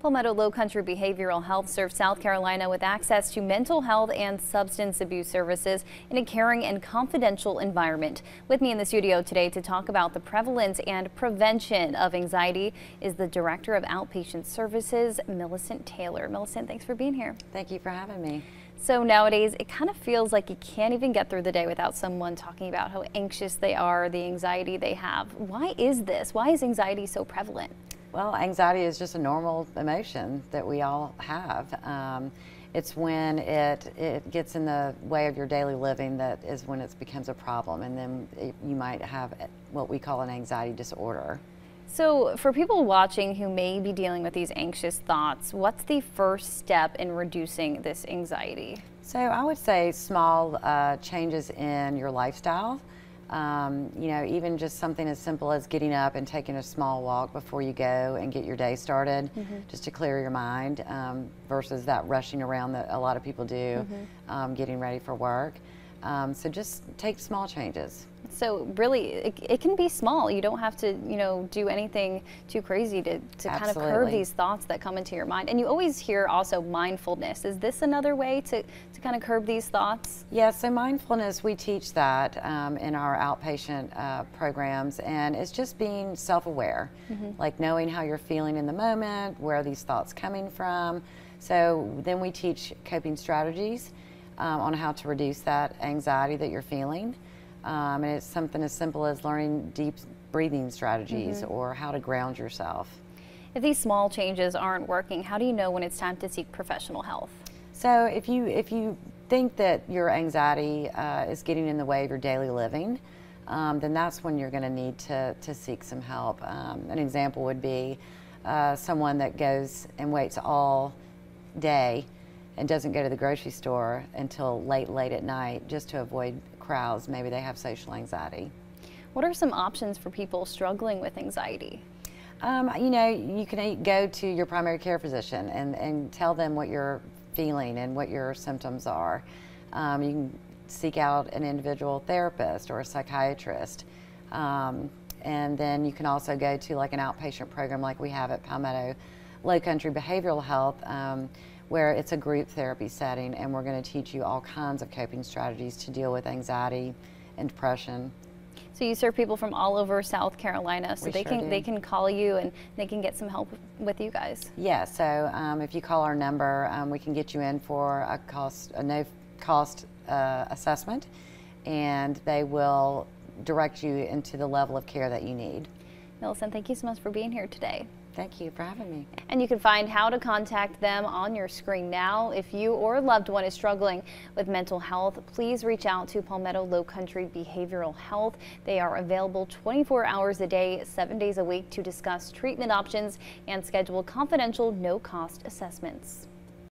Palmetto Lowcountry Behavioral Health serves South Carolina with access to mental health and substance abuse services in a caring and confidential environment. With me in the studio today to talk about the prevalence and prevention of anxiety is the Director of Outpatient Services, Millicent Taylor. Millicent, thanks for being here. Thank you for having me. So nowadays, it kind of feels like you can't even get through the day without someone talking about how anxious they are, the anxiety they have. Why is this? Why is anxiety so prevalent? Well, anxiety is just a normal emotion that we all have. Um, it's when it, it gets in the way of your daily living that is when it becomes a problem, and then it, you might have what we call an anxiety disorder. So, for people watching who may be dealing with these anxious thoughts, what's the first step in reducing this anxiety? So, I would say small uh, changes in your lifestyle. Um, you know, even just something as simple as getting up and taking a small walk before you go and get your day started, mm -hmm. just to clear your mind, um, versus that rushing around that a lot of people do, mm -hmm. um, getting ready for work. Um, so just take small changes. So really, it, it, can be small. You don't have to, you know, do anything too crazy to, to kind of curb these thoughts that come into your mind. And you always hear also mindfulness. Is this another way to, to kind of curb these thoughts? Yeah, so mindfulness, we teach that um, in our outpatient uh, programs. And it's just being self-aware, mm -hmm. like knowing how you're feeling in the moment, where these thoughts coming from. So then we teach coping strategies um, on how to reduce that anxiety that you're feeling. Um, and it's something as simple as learning deep breathing strategies mm -hmm. or how to ground yourself. If these small changes aren't working, how do you know when it's time to seek professional help? So if you if you think that your anxiety uh, is getting in the way of your daily living, um, then that's when you're going to need to to seek some help. Um, an example would be uh, someone that goes and waits all day and doesn't go to the grocery store until late, late at night just to avoid crowds. Maybe they have social anxiety. What are some options for people struggling with anxiety? Um, you know, you can go to your primary care physician and, and tell them what you're feeling and what your symptoms are. Um, you can seek out an individual therapist or a psychiatrist. Um, and then you can also go to like an outpatient program like we have at Palmetto Lowcountry Behavioral Health um, where it's a group therapy setting and we're going to teach you all kinds of coping strategies to deal with anxiety and depression. So you serve people from all over South Carolina, so we they sure can do. they can call you and they can get some help with you guys. Yeah. So um, if you call our number, um, we can get you in for a cost a no cost uh, assessment, and they will direct you into the level of care that you need. Millicent, thank you so much for being here today. Thank you for having me. And you can find how to contact them on your screen now. If you or a loved one is struggling with mental health, please reach out to Palmetto Lowcountry Behavioral Health. They are available 24 hours a day, seven days a week to discuss treatment options and schedule confidential, no cost assessments.